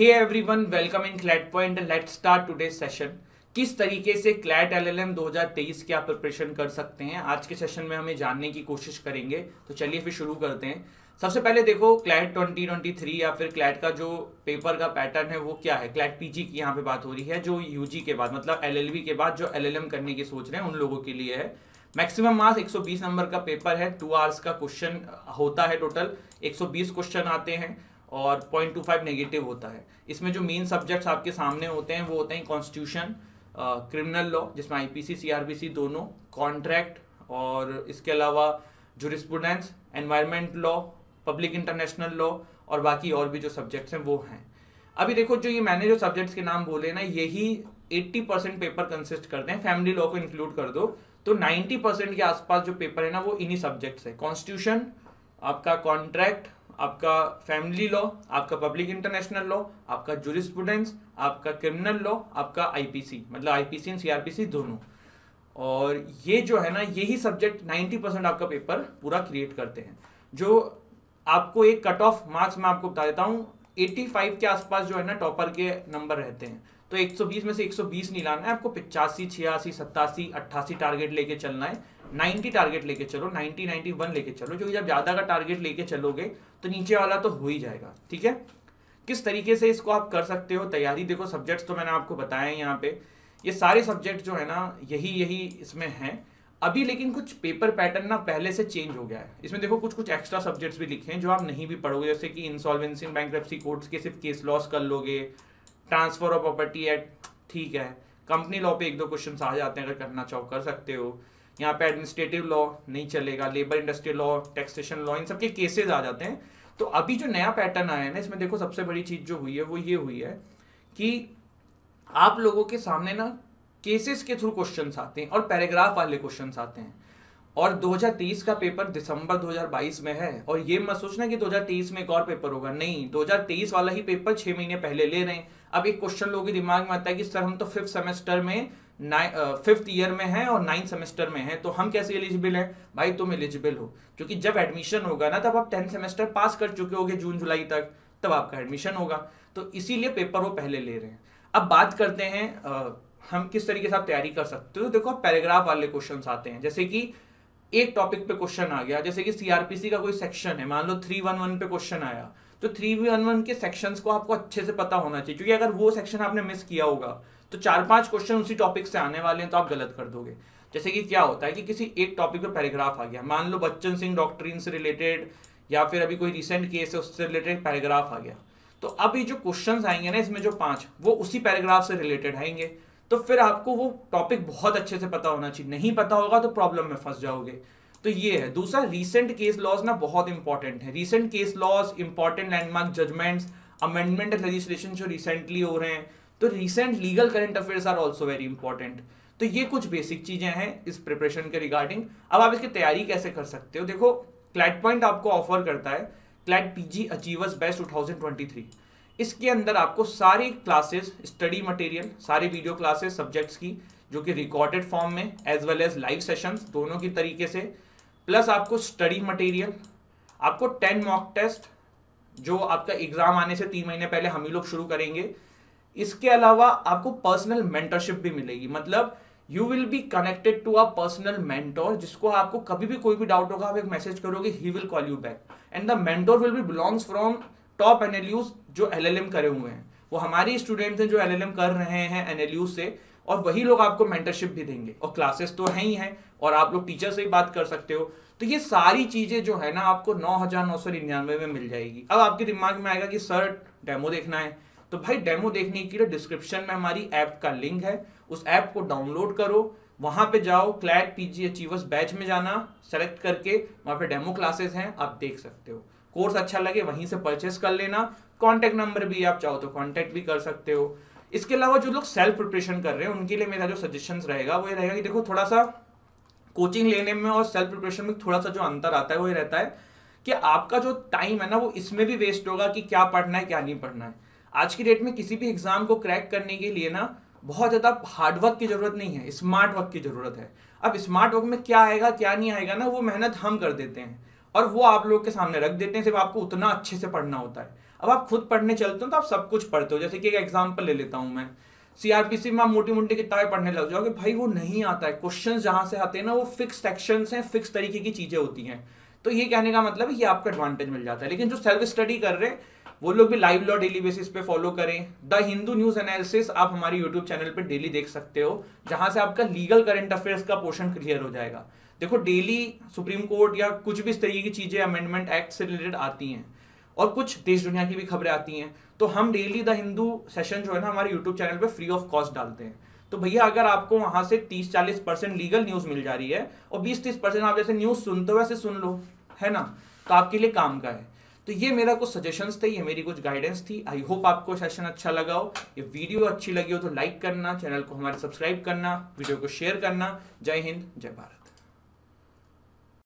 Hey everyone welcome in CLAT point let's start today session किस तरीके से CLAT L L M दो हज़ार तेईस की आप प्रिपरेशन कर सकते हैं? आज के सेशन में हमें जानने की कोशिश करेंगे तो चलिए फिर शुरू करते हैं। सबसे पहले देखो क्लैट 2023 या फिर क्लैट का जो पेपर का पैटर्न है, वो क्या है? क्लैट पीजी की यहाँ पे बात हो रही है, जो यूजी के बाद मतलब एलएलबी के बाद जो एलएलएम करने की सोच रहे हैं उन लोगों के लिए है। मैक्सिमम मार्क्स 120 नंबर का पेपर है टू आवर्स का क्वेश्चन होता है टोटल 120 क्वेश्चन आते हैं। और पॉइंट टू फाइव नेगेटिव होता है। इसमें जो मेन सब्जेक्ट्स आपके सामने होते हैं, वो होते हैं कॉन्स्टिट्यूशन क्रिमिनल लॉ, जिसमें आईपीसी, सीआरपीसी दोनों, कॉन्ट्रैक्ट और इसके अलावा jurisprudence environment law public international law और बाकी और भी जो सब्जेक्ट्स हैं, वो हैं। अभी देखो, जो ये मैंने जो सब्जेक्ट्स के नाम बोले ना, यही 80 परसेंट पेपर कंसिस्ट करते हैं। फैमिली लॉ को इंक्लूड कर दो। तो 90 परसेंट के आसपास जो पेपर है ना, वो इन्हीं सब्जेक्ट्स है। कॉन्स्टिट्यूशन आपका कॉन्ट्रैक्ट आपका फैमिली लॉ आपका पब्लिक इंटरनेशनल लॉ आपका जुरिस्प्रूडेंस आपका क्रिमिनल लॉ आपका आईपीसी मतलब आईपीसी एंड सीआरपीसी दोनों। और ये जो है ना, यही सब्जेक्ट 90 परसेंट आपका पेपर पूरा क्रिएट करते हैं। जो आपको एक कट ऑफ़ मार्क्स मैं आपको बता देता हूँ 85 के आसपास जो है ना टॉपर के नंबर रहते हैं। तो 120 में से 120 नहीं लाना है, आपको पिचासी, छियासी, सत्तासी, अट्ठासी टारगेट लेके चलना है। 90 टारगेट लेके चलो 90 91 लेके चलो, क्योंकि जब ज़्यादा का टारगेट लेके चलोगे तो नीचे वाला तो हो ही जाएगा, ठीक है? किस तरीके से इसको आप कर सकते हो तैयारी? देखो सब्जेक्ट्स तो मैंने आपको बताया यहाँ पे। ये सारे सब्जेक्ट जो है ना, यही यही इसमें हैं। अभी लेकिन कुछ पेपर पैटर्न ना पहले से चेंज हो गया है। इसमें देखो, कुछ कुछ एक्स्ट्रा सब्जेक्ट्स भी लिखे हैं, जो आप नहीं भी पढ़ोगे। जैसे कि इंसॉल्वेंसी बैंक कोर्ट्स के सिर्फ़ केस लॉस कर लोगे ट्रांसफ़र ऑफ़ प्रॉपर्टी एक्ट ठीक है। कंपनी लॉ पे एक दो क्वेश्चन आ जाते हैं, अगर करना चाहो, कर सकते हो। यहाँ पे एडमिनिस्ट्रेटिव लॉ नहीं चलेगा labour industrial law taxation law इन सबके केसेज आ जाते हैं। तो अभी जो नया पैटर्न आया है ना, इसमें देखो सबसे बड़ी चीज़ जो हुई है, वो ये हुई है कि आप लोगों के सामने ना केसेस के थ्रू क्वेश्चंस आते हैं और पैराग्राफ वाले क्वेश्चन आते हैं। और 2023 का पेपर दिसंबर 2022 में है, और ये मत सोचना कि 2023 में एक और पेपर होगा। नहीं 2023 वाला ही पेपर छह महीने पहले ले रहे हैं। अब एक क्वेश्चन लोगों के दिमाग में आता है कि सर, हम तो फिफ्थ सेमेस्टर में फिफ्थ ईयर में है और नाइन्थ सेमेस्टर में है तो हम कैसे एलिजिबल है? भाई तुम एलिजिबल हो। क्योंकि जब एडमिशन होगा ना तब आप टेंथ सेमेस्टर पास कर चुके होगे जून जुलाई तक तब आपका एडमिशन होगा। तो इसीलिए पेपर वो पहले ले रहे हैं। अब बात करते हैं आ, हम किस तरीके से आप तैयारी कर सकते हो? तो देखो पैराग्राफ वाले क्वेश्चन आते हैं। जैसे कि एक टॉपिक पे क्वेश्चन आ गया। जैसे कि सीआरपीसी का कोई सेक्शन है मान लो थ्री वन वन पे क्वेश्चन आया। तो थ्री वन वन के सेक्शंस को आपको अच्छे से पता होना चाहिए क्योंकि अगर वो सेक्शन आपने मिस किया होगा तो चार पाँच क्वेश्चन उसी टॉपिक से आने वाले हैं तो आप गलत कर दोगे। जैसे कि क्या होता है कि किसी एक टॉपिक पे पैराग्राफ आ गया। मान लो बच्चन सिंह डॉक्ट्रिन से रिलेटेड या फिर अभी कोई रिसेंट केस है, उससे रिलेटेड पैराग्राफ आ गया। तो अब ये जो क्वेश्चन आएँगे ना, इसमें जो पाँच, वो उसी पैराग्राफ से रिलेटेड आएँगे। तो फिर आपको वो टॉपिक बहुत अच्छे से पता होना चाहिए। नहीं पता होगा तो प्रॉब्लम में फंस जाओगे। तो ये है। दूसरा रीसेंट केस लॉज ना बहुत इंपॉर्टेंट है। Recent case laws important landmark judgments amendment legislation जो रिसेंटली हो रहे हैं तो recent legal current affairs are also very important तो ये कुछ बेसिक चीज़ें हैं इस प्रिपरेशन के रिगार्डिंग अब आप इसकी तैयारी कैसे कर सकते हो? देखो क्लैट पॉइंट आपको ऑफ़र करता है क्लैट पीजी अचीवर्स बेस्ट 2023 इसके अंदर आपको सारी क्लासेस स्टडी मटेरियल सारे वीडियो क्लासेस सब्जेक्ट्स की, जो कि रिकॉर्डेड फॉर्म में as well as live sessions दोनों की तरीके से प्लस आपको स्टडी मटेरियल आपको टेन मॉक टेस्ट जो आपका एग्ज़ाम आने से तीन महीने पहले हम ही लोग शुरू करेंगे इसके अलावा आपको पर्सनल मेंटरशिप भी मिलेगी। मतलब you will be connected to a personal mentor जिसको आपको कभी भी कोई भी डाउट होगा, आप एक मैसेज करोगे he will call you back and the mentor will be belongs from top NLUs जो एलएलएम करे हुए हैं। वो हमारी स्टूडेंट्स हैं जो एलएलएम कर रहे हैं एनएलयू से, और वही लोग आपको मेंटरशिप भी देंगे। और क्लासेस तो है ही हैं, और आप लोग टीचर से ही बात कर सकते हो। तो ये सारी चीज़ें जो है ना, आपको नौ हज़ार नौ सौ निन्यानवे में मिल जाएगी। अब आपके दिमाग में आएगा कि, सर डेमो देखना है। तो भाई डेमो देखने के लिए डिस्क्रिप्शन में हमारी ऐप का लिंक है। उस ऐप को डाउनलोड करो। वहाँ पे जाओ क्लैट पीजी अचीवर्स बैच में जाना सेलेक्ट करके वहाँ पे डेमो क्लासेस हैं, आप देख सकते हो। कोर्स अच्छा लगे, वहीं से परचेस कर लेना। कॉन्टेक्ट नंबर भी आप चाहो तो कॉन्टेक्ट भी कर सकते हो। इसके अलावा जो लोग सेल्फ प्रिपरेशन कर रहे हैं, उनके लिए मेरा जो सजेशन रहेगा, वो ये रहेगा कि देखो थोड़ा सा कोचिंग लेने में और सेल्फ प्रिपरेशन में थोड़ा सा जो अंतर आता है, वो ये रहता है कि आपका जो टाइम है ना, वो इसमें भी वेस्ट होगा कि क्या पढ़ना है, क्या नहीं पढ़ना है। आज की डेट में किसी भी एग्ज़ाम को क्रैक करने के लिए ना, बहुत ज़्यादा हार्डवर्क की ज़रूरत नहीं है स्मार्ट वर्क की ज़रूरत है। अब स्मार्ट वर्क में क्या आएगा, क्या नहीं आएगा ना, वो मेहनत हम कर देते हैं। और वो आप लोग के सामने रख देते हैं, सिर्फ़ आपको उतना अच्छे से पढ़ना होता है। अब आप खुद पढ़ने चलते हो तो आप सब कुछ पढ़ते हो, जैसे कि एक एग्ज़ाम्पल ले लेता हूँ मैं। सीआरपीसी में आप मोटी मोटी किताबें पढ़ने लग जाओगे, भाई वो नहीं आता है। क्वेश्चन जहाँ से आते हैं ना, वो फिक्स सेक्शन हैं फिक्स तरीके की चीज़ें होती हैं। तो ये कहने का मतलब ये आपको एडवांटेज मिल जाता है। लेकिन जो सेल्फ स्टडी कर रहे हैं, वो लोग भी लाइव लॉ डेली बेसिस पे फॉलो करें। द हिंदू न्यूज़ एनालिसिस आप हमारे यूट्यूब चैनल पे डेली देख सकते हो, जहाँ से आपका लीगल करंट अफेयर्स का पोर्शन क्लियर हो जाएगा। देखो डेली सुप्रीम कोर्ट या कुछ भी इस तरीके की चीज़ें अमेंडमेंट एक्ट से रिलेटेड आती हैं। और कुछ देश दुनिया की भी खबरें आती हैं। तो हम डेली द हिंदू सेशन जो है ना, हमारे यूट्यूब चैनल पे फ्री ऑफ़ कॉस्ट डालते हैं। तो भैया, अगर आपको वहाँ से 30-40 परसेंट लीगल न्यूज़ मिल जा रही है और बीस तीस परसेंट आप जैसे न्यूज़ सुनते हो, वैसे सुन लो, है ना? तो आपके लिए काम का है। तो ये मेरा कुछ सजेशंस थे, ये मेरी कुछ गाइडेंस थी। आई होप आपको सेशन अच्छा लगा हो। ये वीडियो अच्छी लगी हो तो लाइक करना चैनल को हमारे सब्सक्राइब करना वीडियो को शेयर करना। जय हिंद, जय भारत।